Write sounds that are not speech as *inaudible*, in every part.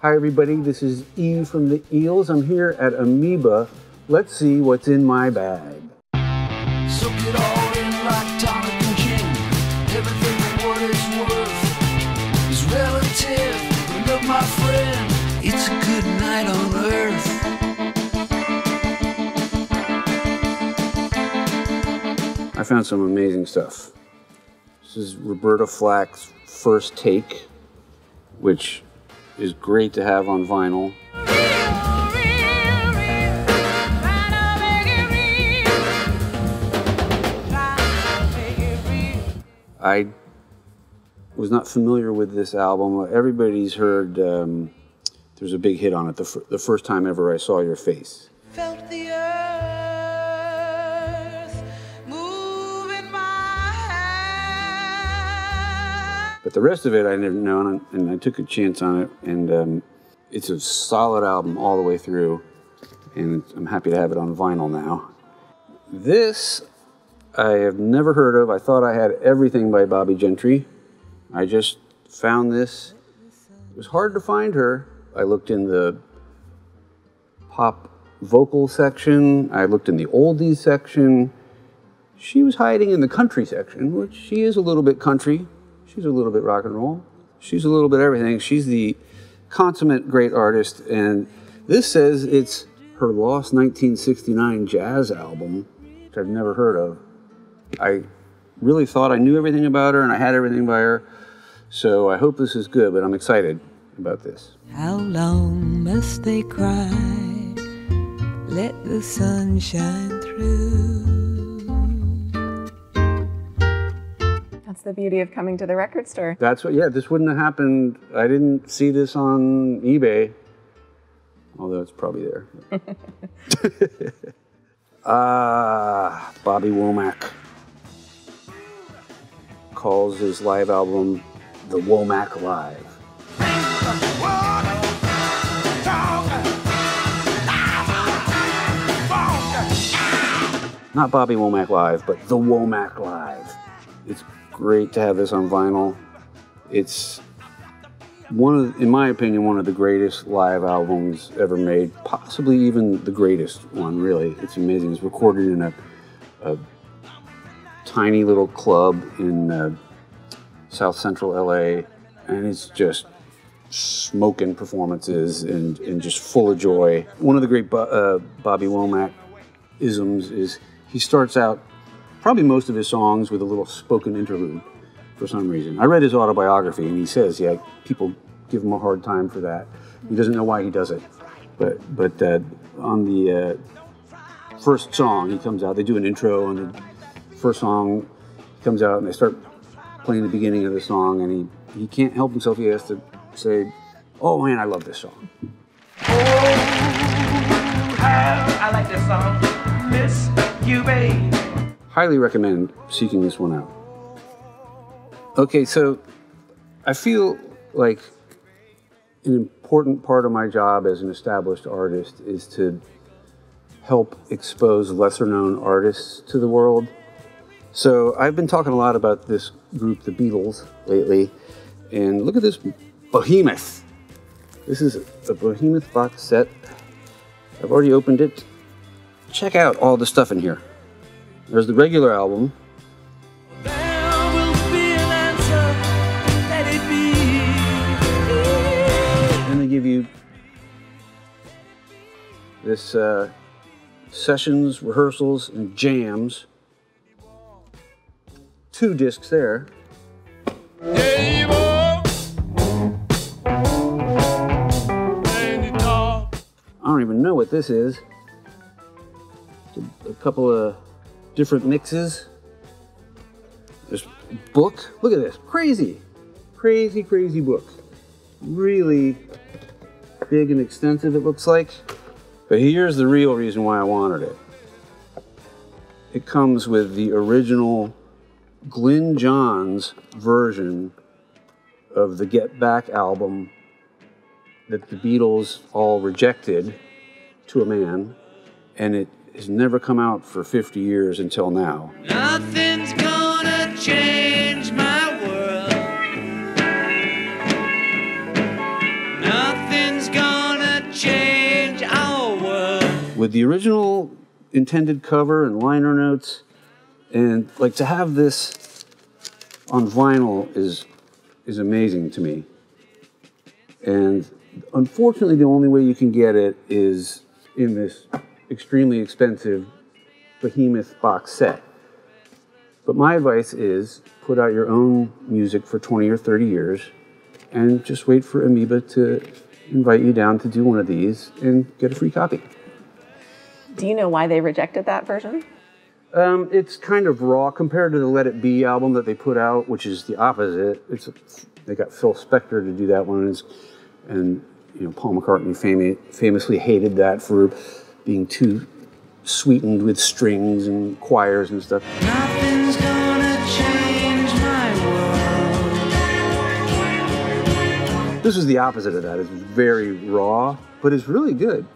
Hi, everybody. This is E from the Eels. I'm here at Amoeba. Let's see what's in my bag. Soak it all in like tonic and gin. Everything for what it's worth is relative. Look, my friend, it's a good night on earth. I found some amazing stuff. This is Roberta Flack's first take, which is great to have on vinyl. I was not familiar with this album. Everybody's heard um, there's a big hit on it the, the first time ever I saw your face. The rest of it I never known, and, and I took a chance on it, and um, it's a solid album all the way through, and I'm happy to have it on vinyl now. This I have never heard of. I thought I had everything by Bobbie Gentry. I just found this. It was hard to find her. I looked in the pop vocal section. I looked in the oldies section. She was hiding in the country section, which she is a little bit country. She's a little bit rock and roll. She's a little bit everything. She's the consummate great artist. And this says it's her lost 1969 jazz album, which I've never heard of. I really thought I knew everything about her and I had everything by her. So I hope this is good, but I'm excited about this. How long must they cry? Let the sun shine through. The beauty of coming to the record store. That's what, yeah, this wouldn't have happened. I didn't see this on eBay, although it's probably there. *laughs* Ah, Bobby Womack calls his live album The Womack Live. Not Bobby Womack Live, but The Womack Live. It's great to have this on vinyl. It's one of, in my opinion, one of the greatest live albums ever made. Possibly even the greatest one. Really, it's amazing. It's recorded in a, a tiny little club in uh, South Central LA, and it's just smoking performances and, and just full of joy. One of the great Bo- uh, Bobby Womack isms is he starts out probably most of his songs with a little spoken interlude for some reason. I read his autobiography and he says, yeah, people give him a hard time for that. He doesn't know why he does it. But, but uh, on the uh, first song, he comes out, they do an intro, and the first song comes out and they start playing the beginning of the song, and he, he can't help himself. He has to say, oh man, I love this song. Oh, how I like this song. Miss you, babe. Highly recommend seeking this one out. Okay, so I feel like an important part of my job as an established artist is to help expose lesser known artists to the world. So I've been talking a lot about this group, the Beatles, lately, and look at this behemoth. This is a behemoth box set. I've already opened it. Check out all the stuff in here. There's the regular album, There will be an answer, let it be. and they give you this uh, sessions, rehearsals, and jams. Two discs there. I don't even know what this is. A couple of different mixes. This book. Look at this. Crazy. Crazy, crazy book. Really big and extensive, it looks like. But here's the real reason why I wanted it. It comes with the original Glyn Johns version of the Get Back album that the Beatles all rejected to a man, and it has never come out for 50 years until now. Nothing's gonna change my world. Nothing's gonna change our world. With the original intended cover and liner notes, and like to have this on vinyl is is amazing to me. And unfortunately, the only way you can get it is in this extremely expensive behemoth box set. But my advice is put out your own music for 20 or 30 years and just wait for Amoeba to invite you down to do one of these and get a free copy. Do you know why they rejected that version? Um, it's kind of raw compared to the Let It Be album that they put out, which is the opposite. It's they got Phil Spector to do that one, and, and you know Paul McCartney fami- famously hated that for being too sweetened with strings and choirs and stuff. Nothing's gonna change my world. This is the opposite of that. It's very raw, but it's really good.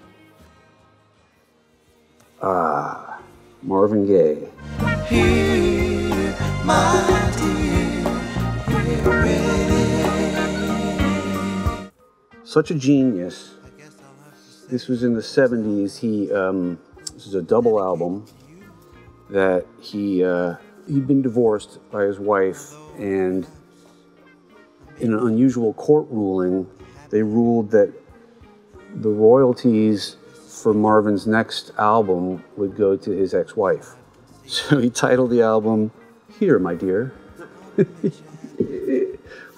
Ah, Marvin Gaye. Here, my dear, such a genius. This was in the 70s. He um, this is a double album that he uh, he'd been divorced by his wife, and in an unusual court ruling, they ruled that the royalties for Marvin's next album would go to his ex-wife. *laughs* So he titled the album "Here, My Dear." *laughs*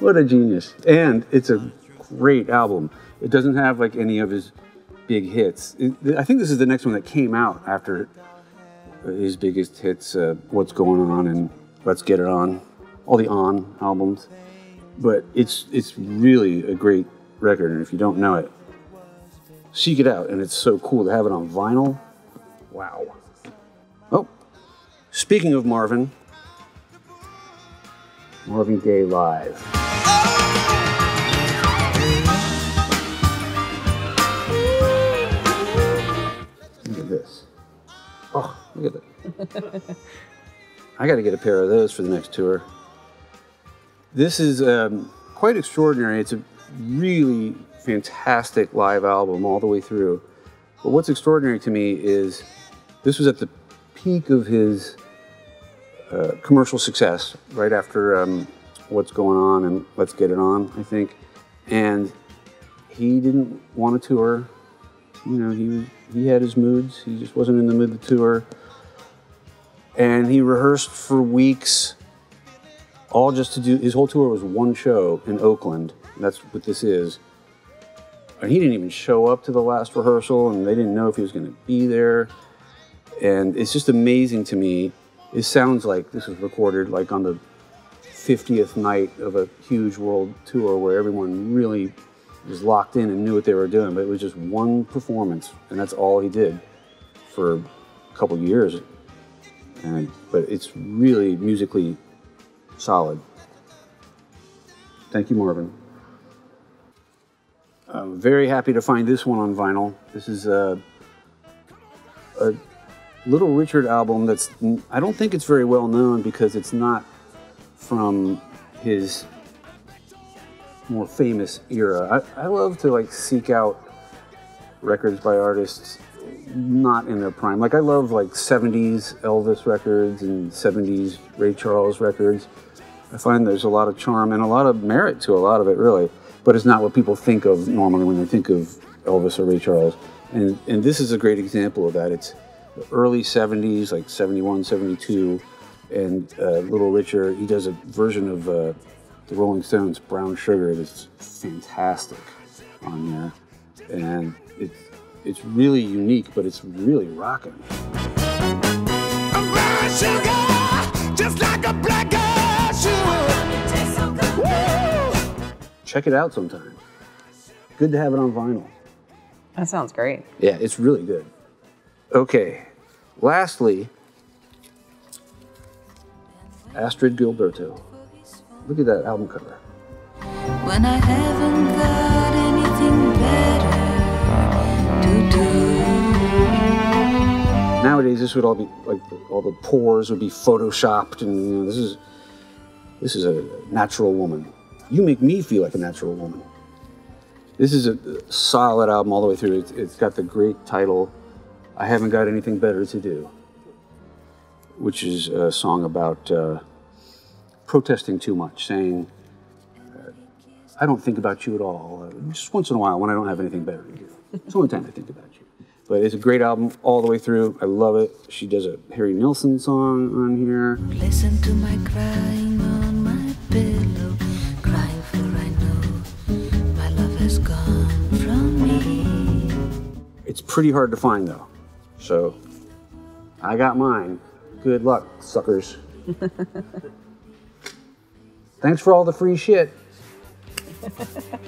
what a genius! And it's a great album. It doesn't have like any of his big hits. It, I think this is the next one that came out after his biggest hits, uh, "What's Going On" and "Let's Get It On," all the On albums. But it's it's really a great record, and if you don't know it, seek it out. And it's so cool to have it on vinyl. Wow. Oh, speaking of Marvin, Marvin Gaye live. I got to get a pair of those for the next tour. This is um, quite extraordinary. It's a really fantastic live album all the way through. But what's extraordinary to me is this was at the peak of his uh, commercial success, right after um, What's Going On and Let's Get It On, I think. And he didn't want to tour. You know, he he had his moods. He just wasn't in the mood to tour. And he rehearsed for weeks, all just to do. His whole tour was one show in Oakland. That's what this is. And he didn't even show up to the last rehearsal, and they didn't know if he was going to be there. And it's just amazing to me. It sounds like this was recorded like on the 50th night of a huge world tour where everyone really was locked in and knew what they were doing, but it was just one performance, and that's all he did for a couple years. And but it's really musically solid. Thank you, Marvin. I'm very happy to find this one on vinyl. This is a, a Little Richard album that's I don't think it's very well known because it's not from his more famous era. I, I love to like seek out records by artists not in their prime. Like I love like 70s Elvis records and 70s Ray Charles records. I find there's a lot of charm and a lot of merit to a lot of it really, but it's not what people think of normally when they think of Elvis or Ray Charles. And and this is a great example of that. It's the early 70s, like 71, 72, and uh, Little Richard, he does a version of uh, the Rolling Stones' Brown Sugar that's fantastic on there. And it's, it's really unique, but it's really rocking. I'm brown sugar, just like a black girl should. Woo! Check it out sometime. Good to have it on vinyl. That sounds great. Yeah, it's really good. Okay, lastly, Astrud Gilberto. Look at that album cover. when I haven't got Nowadays, this would all be like all the pores would be photoshopped, and you know, this is this is a natural woman. You make me feel like a natural woman. This is a solid album all the way through. It's, it's got the great title, I Haven't Got Anything Better to Do, which is a song about uh, protesting too much, saying, I don't think about you at all. Just once in a while when I don't have anything better to do. It's the only time I think about you. But it's a great album all the way through. I love it. She does a Harry Nilsson song on here. Listen to my crying on my pillow, crying for I know my love has gone from me. It's pretty hard to find though. So I got mine. Good luck, suckers. *laughs* Thanks for all the free shit. *laughs*